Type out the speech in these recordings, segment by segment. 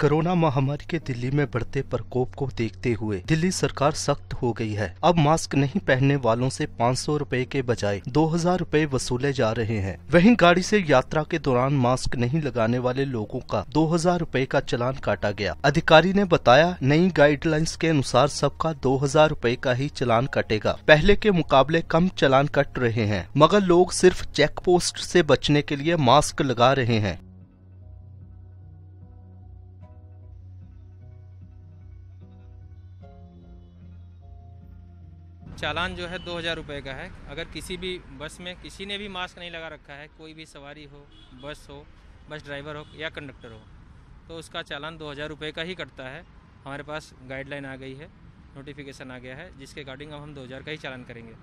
Corona महामारी के दिल्ली में बढ़ते प्रकोप को देखते हुए दिल्ली सरकार सख्त हो गई है। अब मास्क नहीं पहनने वालों से 500 रुपए के बजाय 2000 रुपए वसूले जा रहे हैं। वहीं गाड़ी से यात्रा के दौरान मास्क नहीं लगाने वाले लोगों का 2000 रुपए का चलान काटा गया। अधिकारी ने बताया, नई गाइडलाइंस के अनुसार सबका 2000 रुपए का ही चलान कटेगा। पहले के मुकाबले कम चलान कट रहे हैं, मगर लोग सिर्फ़ चेक पोस्ट से बचने के लिए मास्क लगा रहे हैं। चालान जो है दो हज़ार रुपये का है। अगर किसी भी बस में किसी ने भी मास्क नहीं लगा रखा है कोई भी सवारी हो बस हो बस ड्राइवर हो या कंडक्टर हो तो उसका चालान दो हज़ार रुपये का ही कटता है। हमारे पास गाइडलाइन आ गई है नोटिफिकेशन आ गया है जिसके अकॉर्डिंग अब हम दो हज़ार का ही चालान करेंगे।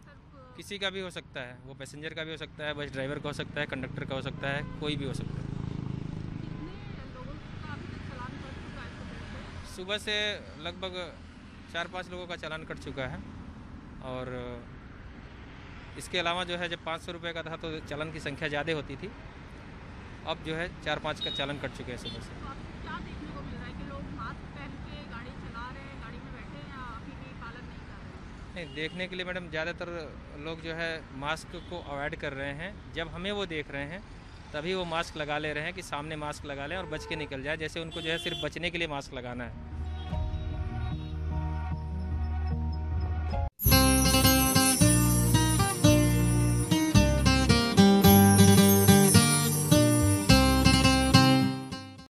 सिर्फ़ किसी का भी हो सकता है वो पैसेंजर का भी हो सकता है बस ड्राइवर का हो सकता है कंडक्टर का हो सकता है कोई भी हो सकता है। सुबह से लगभग चार पाँच लोगों का चालान कट चुका है और इसके अलावा जो है जब पाँच सौ रुपये का था तो चालान की संख्या ज़्यादा होती थी। अब जो है चार पाँच का चालान कट चुके हैं सुबह से। तो है कि लोग मास्क पहन के गाड़ी चला रहे हैं गाड़ी में बैठे हैं या अभी भी पालन नहीं कर रहे? हैं नहीं देखने के लिए मैडम ज़्यादातर लोग जो है मास्क को अवॉइड कर रहे हैं। जब हमें वो देख रहे हैं तभी वो मास्क लगा ले रहे हैं कि सामने मास्क लगा लें और बच के निकल जाए। जैसे उनको जो है सिर्फ़ बचने के लिए मास्क लगाना है।